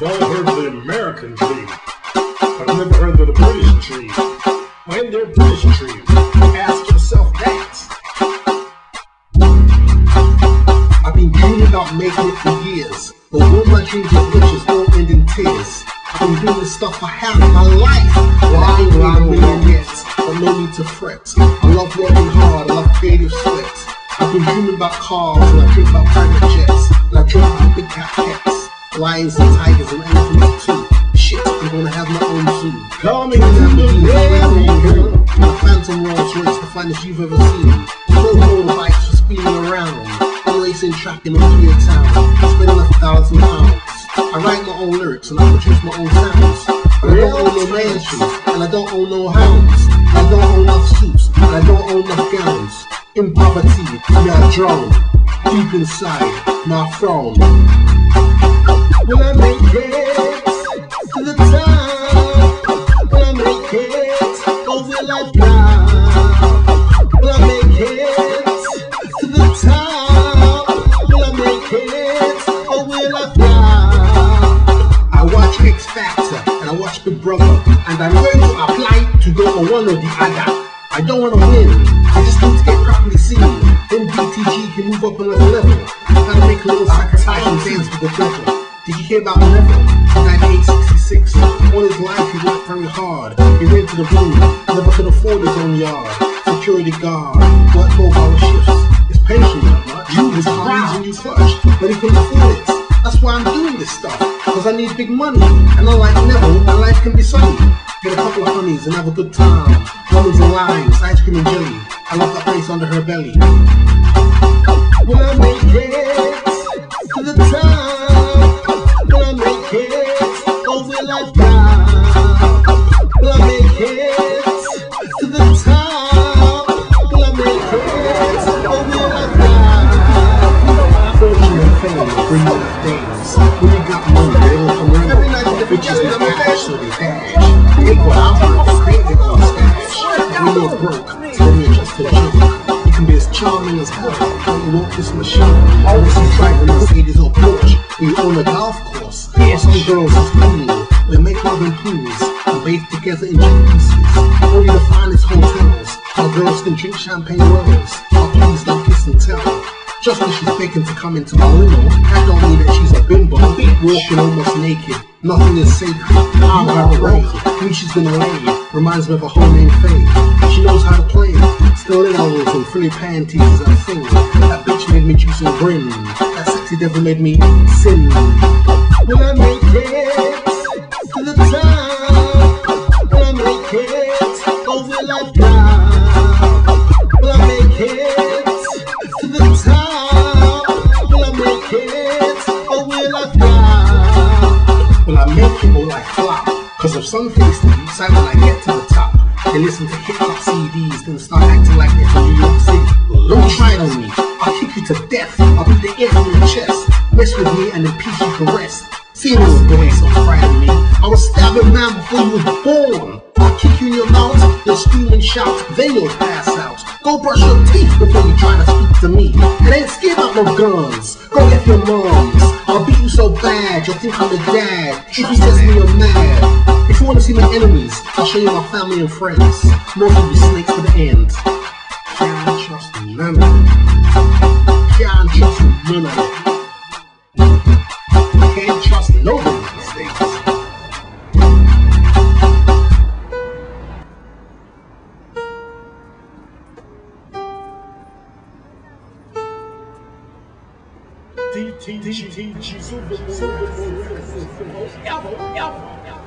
We've all heard of the American but I've never heard of the British dream. When they're British dream, ask yourself that. I've been dreaming about making it for years, but all my dreams of riches don't end in tears. I've been doing this stuff for half my life. Well, I ain't a million yet, but no need to fret. I love working hard, I love creative sweat. I've been dreaming about cars, and I dream about private jets, and I dream about big cat cats, lions and tigers and elephants too. Shit, I'm gonna have my own zoo. Coming to the girl. The Phantom Rolls Royce, the finest you've ever seen. Four motorbikes for spinning around. I'm racing track in the clear town. Spending a thousand pounds. I write my own lyrics and I produce my own sounds. I don't own no mansions, and I don't own no hounds. In poverty, are drowned. Deep inside, my throne. Will I make it to the top? Will I make it, or will I? Will I make it to the top? Will I make it, or will I? I watch X Factor and I watch Big Brother, and I'm going to apply to go for one or the other. I don't want to win, I just to get. Then DTG can move up another level. Gotta make a little sacrifice and dance with the devil. Did you hear about Neville? 1966. All his life he worked very hard. He rented a room, never could afford his own yard. Security guard, worked mobile shifts. His pension, you was the reason you flushed, but he couldn't afford it. That's why I'm doing this stuff, cause I need big money. And unlike Neville, my life can be sunny. Get a couple of honeys and have a good time. Lemons and limes, ice cream and jelly. I love that place under her belly. Will I make it to the top? Will I make it or oh, will I die? Will I make it to the top? Will I make it or oh, will I die? Fortune and fame bring you things. When you got money, they all come around. Every night you bitches the cash, so they dash. Out for they get stash. We look broke, a. You can be as charming as hell, you won't kiss machine. Always you driving Mercedes or Porsche. We own a golf course. Or some girls is cool. They make love in pools and bathe together in jacuzzis. Only the finest hotels. Our girls can drink champagne wells. Our don't kiss and tell. Just because she's begging to come into my limo, that don't mean that she's a bimbo. Walking almost naked, nothing is sacred. I'm her way, who she's gonna lay. Reminds me of a whole named Faye. She knows how to play. Stilettos and frilly panties is her thing. That bitch made me juice and grin. That sexy devil made me sin. Oh, will I make it to the top? Will I make it or will I die? Will I make it to the top? Will I make it or will I fly? Will I make it or I flop? Cause if some when I get to the top, they listen to hip hop CDs, then start acting like they're from New York City. Don't try it on me, I'll kick you to death. I'll beat the air from your chest. Mess with me and then peace you can rest. See this boy so frightened me. I was stabbing man before you was born. I'll kick you in your mouth, you'll scream and shout, then you'll pass out. Go brush your teeth before you try to speak to me. And ain't scared of no guns. Go get your moms. I'll beat you so bad, you'll think I'm the dad. If you test me, you're mad. If you wanna see my enemies, I'll show you my family and friends. Most of you snakes to the end. Can't trust none DTG Super Bowl. Ever, ever, ever.